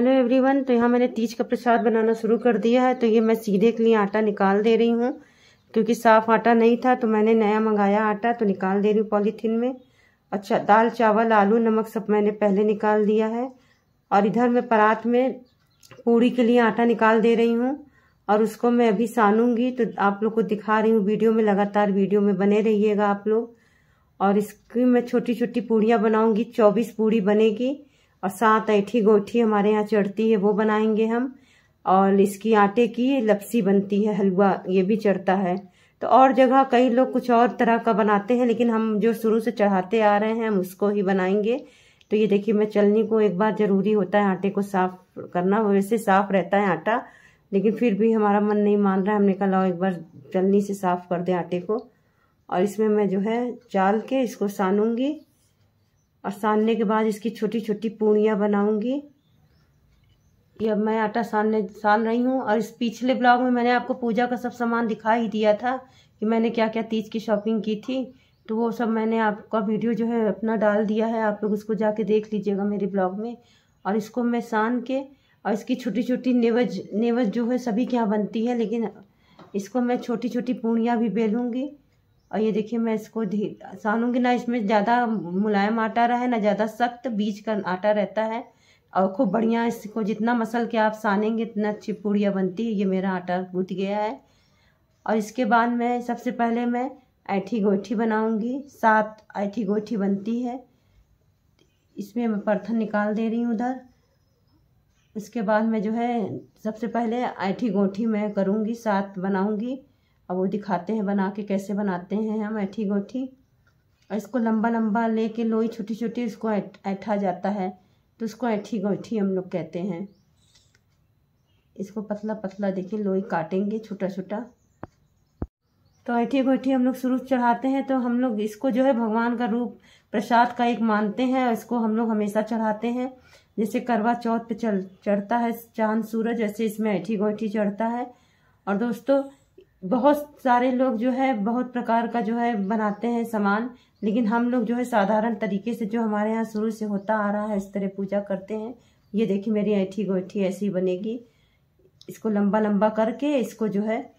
Hello everyone तो यहाँ मैंने तीज का प्रसाद बनाना शुरू कर दिया है तो ये मैं सीधे के लिए आटा निकाल दे रही हूँ। क्योंकि साफ़ आटा नहीं था तो मैंने नया मंगाया आटा तो निकाल दे रही हूँ पॉलीथीन में। अच्छा दाल, चावल, आलू, नमक सब मैंने पहले निकाल दिया है। और इधर मैं परात में पूड़ी के लिए आटा निकाल दे रही हूँ, और उसको मैं अभी सानूँगी। तो आप लोग को दिखा रही हूँ वीडियो में, लगातार वीडियो में बने रहिएगा आप लोग। और इसकी मैं छोटी छोटी पूड़ियाँ बनाऊँगी, चौबीस पूड़ी बनेगी। और सात ऐठी गोठी हमारे यहाँ चढ़ती है, वो बनाएँगे हम। और इसकी आटे की लपसी बनती है, हलवा, ये भी चढ़ता है। तो और जगह कई लोग कुछ और तरह का बनाते हैं, लेकिन हम जो शुरू से चढ़ाते आ रहे हैं, हम उसको ही बनाएँगे। तो ये देखिए, मैं चलनी को एक बार ज़रूरी होता है आटे को साफ़ करना वैसे साफ़ रहता है आटा, लेकिन फिर भी हमारा मन नहीं मान रहा है, हमने कहा एक बार चलनी से साफ़ कर दें आटे को। और इसमें मैं जो है, चाल के इसको सानूँगी। और सानने के बाद इसकी छोटी छोटी पूड़ियाँ बनाऊँगी। ये अब मैं आटा सानने, सान रही हूँ और इस पिछले ब्लॉग में मैंने आपको पूजा का सब सामान दिखा ही दिया था कि मैंने क्या क्या तीज की शॉपिंग की थी। तो वो सब मैंने आपका वीडियो जो है अपना डाल दिया है। आप लोग उसको जाके देख लीजिएगा मेरे ब्लॉग में। और इसको मैं सान के और इसकी छोटी छोटी नेवज नेवज जो है सभी के यहाँ बनती है, लेकिन इसको मैं छोटी छोटी पूड़ियाँ भी बेलूँगी। और ये देखिए मैं इसको सानूँगी ना इसमें ज़्यादा मुलायम आटा रहे, ना ज़्यादा सख्त बीज का आटा रहता है। और खूब बढ़िया इसको जितना मसल के आप सानेंगे, इतना अच्छी पूड़ियाँ बनती है, ये मेरा आटा गूँथ गया है। और इसके बाद मैं, सबसे पहले मैं ऐठी गोठी बनाऊँगी, सात ऐठी गोठी बनती है। इसमें मैं परथन निकाल दे रही हूँ उधर। इसके बाद मैं जो है, सबसे पहले ऐठी गोठी मैं करूँगी, सात बनाऊँगी। और वो दिखाते हैं बना के कैसे बनाते हैं हम ऐठी गोठी। और इसको लंबा लंबा लेके लोई छोटी छोटी इसको ऐठा जाता है तो उसको ऐठी गोठी हम लोग कहते हैं। इसको पतला पतला देखिए, लोई काटेंगे छोटा छोटा। तो ऐठी गोठी हम लोग शुरू चढ़ाते हैं तो हम लोग इसको जो है भगवान का रूप, प्रसाद का एक मानते हैं, और इसको हम लोग हमेशा चढ़ाते हैं। जैसे करवा चौथ पे चल, चढ़ता है चाँद, सूरज, ऐसे इसमें ऐठी गोठी चढ़ता है। और दोस्तों बहुत सारे लोग जो है, बहुत प्रकार का जो है बनाते हैं सामान, लेकिन हम लोग जो है साधारण तरीके से जो हमारे यहाँ शुरू से होता आ रहा है, इस तरह पूजा करते हैं। ये देखिए, मेरी ऐठी गोठी ऐसी बनेगी। इसको लंबा लंबा करके इसको जो है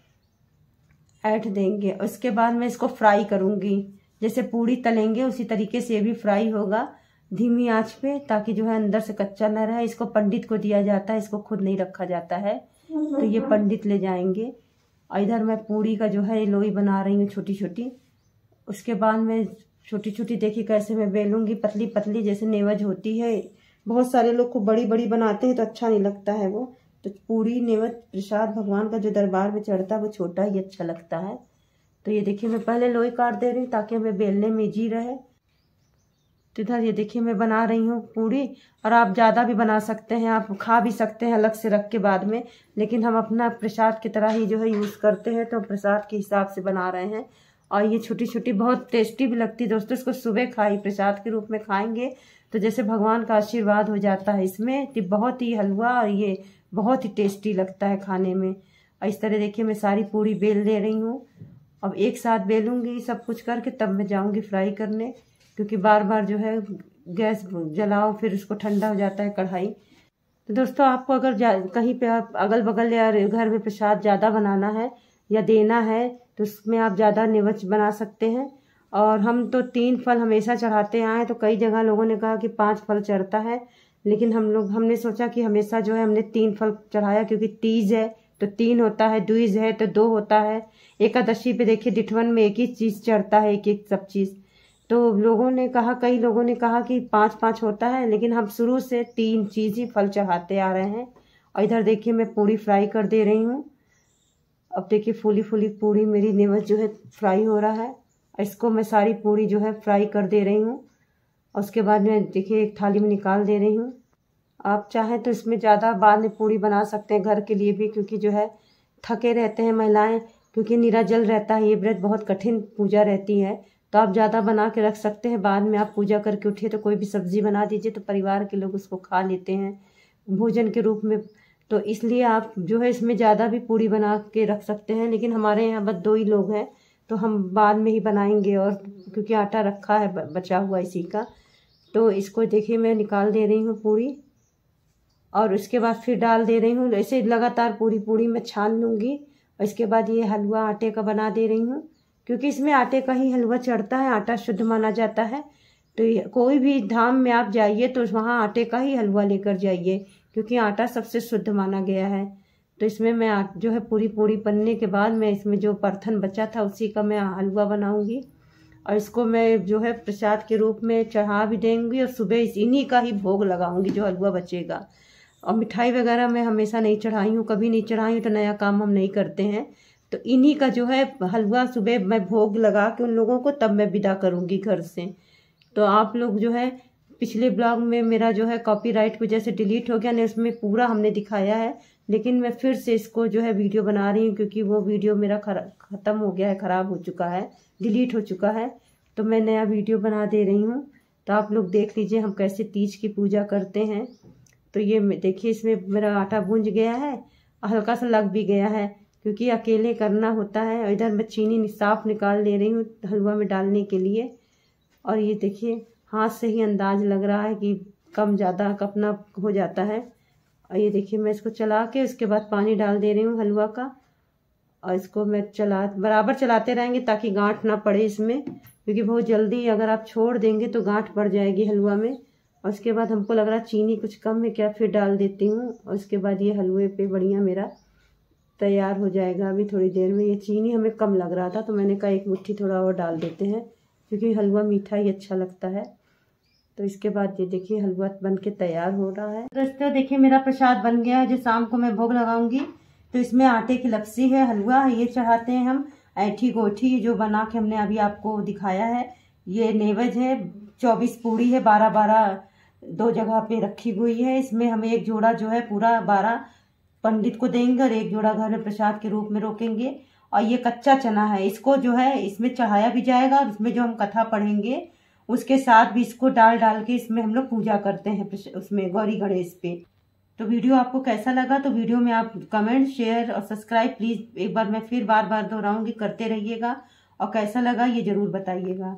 ऐठ देंगे। उसके बाद मैं इसको फ्राई करूँगी। जैसे पूड़ी तलेंगे, उसी तरीके से ये भी फ्राई होगा धीमी आँच पे, ताकि जो है अंदर से कच्चा न रहे। इसको पंडित को दिया जाता है, इसको खुद नहीं रखा जाता है। तो ये पंडित ले जाएँगे। और इधर मैं पूड़ी का जो है लोई बना रही हूँ छोटी छोटी उसके बाद मैं छोटी छोटी देखी कैसे मैं बेलूँगी पतली पतली जैसे नेवज होती है। बहुत सारे लोग को बड़ी बड़ी बनाते हैं तो अच्छा नहीं लगता है वो। तो पूरी नेवज प्रसाद भगवान का जो दरबार में चढ़ता है, वो छोटा ही अच्छा लगता है। तो ये देखिए, मैं पहले लोई काट दे रही हूँ ताकि हमें बेलने में जी रहे। तो इधर ये देखिए, मैं बना रही हूँ पूड़ी और आप ज़्यादा भी बना सकते हैं, आप खा भी सकते हैं अलग से रख के बाद में, लेकिन हम अपना प्रसाद की तरह ही जो है यूज़ करते हैं तो प्रसाद के हिसाब से बना रहे हैं। और ये छोटी छोटी बहुत टेस्टी भी लगती है दोस्तों, इसको सुबह खाई, प्रसाद के रूप में खाएँगे तो जैसे भगवान का आशीर्वाद हो जाता है इसमें कि बहुत ही हलवा और ये बहुत ही टेस्टी लगता है खाने में। और इस तरह देखिए, मैं सारी पूरी बेल दे रही हूँ। अब एक साथ बेलूँगी, सब कुछ करके, तब मैं जाऊँगी फ्राई करने। क्योंकि बार बार जो है गैस जलाओ, फिर उसको ठंडा हो जाता है कढ़ाई। तो दोस्तों, आपको अगर कहीं पे आप अगल बगल या घर में प्रसाद ज़्यादा बनाना है या देना है तो उसमें आप ज़्यादा निवच बना सकते हैं। और हम तो तीन फल हमेशा चढ़ाते आए तो कई जगह लोगों ने कहा कि पाँच फल चढ़ता है। लेकिन हम लोग, हमने सोचा कि हमेशा जो है हमने तीन फल चढ़ाया, क्योंकि तीज है तो तीन होता है, द्विज है तो दो होता है। एकादशी पे देखिए, डिठवन में एक ही चीज़ चढ़ता है एक एक सब चीज़। तो लोगों ने कहा, कई लोगों ने कहा कि पाँच पाँच होता है, लेकिन हम शुरू से तीन चीज़ ही फल चढ़ाते आ रहे हैं। और इधर देखिए, मैं पूरी फ्राई कर दे रही हूँ। अब देखिए फूली फूली पूरी मेरी नेवज जो है फ्राई हो रहा है। इसको मैं सारी पूरी जो है फ्राई कर दे रही हूँ। और उसके बाद मैं देखिए, एक थाली में निकाल दे रही हूँ। आप चाहें तो इसमें ज़्यादा बाद में पूरी बना सकते हैं घर के लिए भी, क्योंकि जो है थके रहते हैं महिलाएँ, क्योंकि निराजल रहता है, ये व्रत बहुत कठिन पूजा रहती है। तो आप ज़्यादा बना के रख सकते हैं। बाद में आप पूजा करके उठिए तो कोई भी सब्ज़ी बना दीजिए तो परिवार के लोग उसको खा लेते हैं भोजन के रूप में। तो इसलिए आप जो है इसमें ज़्यादा भी पूरी बना के रख सकते हैं। लेकिन हमारे यहाँ बस दो ही लोग हैं तो हम बाद में ही बनाएँगे और क्योंकि आटा रखा है बचा हुआ इसी का। तो इसको देखिए मैं निकाल दे रही हूँ पूरी और उसके बाद फिर डाल दे रही हूँ। ऐसे लगातार पूरी पूरी मैं छान लूँगी। और इसके बाद ये हलवा आटे का बना दे रही हूँ। क्योंकि इसमें आटे का ही हलवा चढ़ता है, आटा शुद्ध माना जाता है। तो कोई भी धाम में आप जाइए तो वहाँ आटे का ही हलवा लेकर जाइए, क्योंकि आटा सबसे शुद्ध माना गया है। तो इसमें मैं जो है पूरी पूरी बनने के बाद मैं इसमें जो परथन बचा था उसी का मैं हलवा बनाऊँगी। और इसको मैं जो है प्रसाद के रूप में चढ़ा भी देंगी और सुबह इन्हीं का ही भोग लगाऊँगी जो हलवा बचेगा। और मिठाई वगैरह मैं हमेशा नहीं चढ़ाई हूँ, कभी नहीं चढ़ाई हूँ तो नया काम हम नहीं करते हैं। तो इन्हीं का जो है हलवा सुबह मैं भोग लगा के उन लोगों को तब मैं विदा करूँगी घर से। तो आप लोग जो है, पिछले ब्लॉग में मेरा जो है कॉपीराइट की वजह से डिलीट हो गया, नहीं उसमें पूरा हमने दिखाया है, लेकिन मैं फिर से इसको जो है वीडियो बना रही हूँ क्योंकि वो वीडियो मेरा ख़त्म हो गया है, ख़राब हो चुका है डिलीट हो चुका है तो मैं नया वीडियो बना दे रही हूँ। तो आप लोग देख लीजिए हम कैसे तीज की पूजा करते हैं। तो ये देखिए इसमें मेरा आटा गूंज गया है, हल्का सा लग भी गया है। क्योंकि अकेले करना होता है और इधर मैं चीनी साफ़ निकाल ले रही हूँ हलवा में डालने के लिए। और ये देखिए, हाथ से ही अंदाज लग रहा है कि कम ज़्यादा कपना हो जाता है। और ये देखिए, मैं इसको चला के उसके बाद पानी डाल दे रही हूँ हलवा का। और इसको मैं चला, बराबर चलाते रहेंगे ताकि गांठ ना पड़े इसमें, क्योंकि बहुत जल्दी अगर आप छोड़ देंगे तो गांठ पड़ जाएगी हलवा में। और उसके बाद हमको लग रहा चीनी कुछ कम है, क्या? फिर डाल देती हूँ। और उसके बाद ये हलवे पे बढ़िया मेरा तैयार हो जाएगा अभी थोड़ी देर में। ये चीनी हमें कम लग रहा था तो मैंने कहा एक मुट्ठी थोड़ा और डाल देते हैं, क्योंकि हलवा मीठा ही अच्छा लगता है। तो इसके बाद ये देखिए, हलवा बन के तैयार हो रहा है। दोस्तों, देखिए मेरा प्रसाद बन गया है, जो शाम को मैं भोग लगाऊँगी। तो इसमें आटे की लपसी है, हलवा, ये चढ़ाते हैं हम। ऐठी गोठी जो बना के हमने अभी आपको दिखाया है, ये नेवज है, चौबीस पूड़ी है, बारह बारह दो जगह पे रखी हुई है। इसमें हमें एक जोड़ा जो है पूरा बारह पंडित को देंगे और एक जोड़ा घर में प्रसाद के रूप में रोकेंगे। और ये कच्चा चना है। इसको जो है, इसमें चढ़ाया भी जाएगा और इसमें जो हम कथा पढ़ेंगे, उसके साथ भी इसको डाल डाल के इसमें हम लोग पूजा करते हैं उसमें गौरी गणेश पे। तो वीडियो आपको कैसा लगा तो वीडियो में आप कमेंट, शेयर और सब्सक्राइब प्लीज़ एक बार मैं फिर बार बार दोहराऊँगी। करते रहिएगा और कैसा लगा ये ज़रूर बताइएगा।